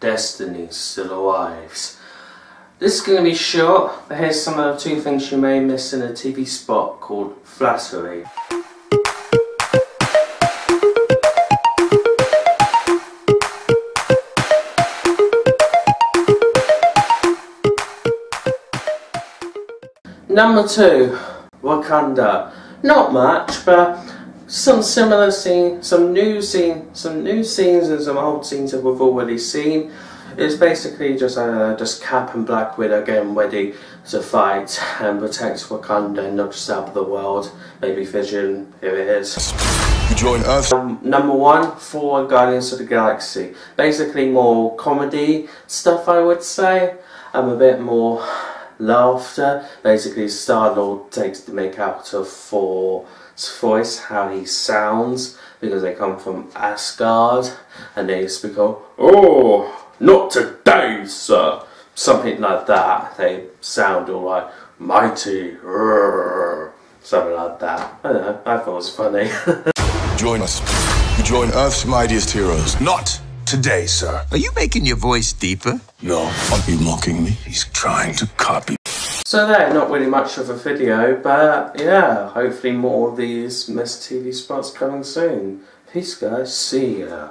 Destiny Still Arrives. This is going to be short, but here's some of the two things you may miss in a TV spot called Flattery. Number two, Wakanda. Not much, but some similar scene, some new scene, some new scenes and some old scenes that we've already seen. It's basically just uh, just Cap and Black Widow getting ready to fight and protect Wakanda and not just out of the world. Maybe Vision, here it is. You join Earth. Um, number one, for Guardians of the Galaxy. Basically more comedy stuff I would say. I'm a bit more laughter. Basically, Star-Lord takes the make out of Thor's voice, how he sounds, because they come from Asgard, and they speak, oh, not today, sir. Something like that. They sound all like mighty, something like that. I don't know, I thought it was funny. Join us. Join Earth's mightiest heroes. Not today, sir. Are you making your voice deeper? No. Are you mocking me? He's trying to copy. So there, not really much of a video, but yeah, hopefully more of these missed TV spots coming soon. Peace guys, see ya.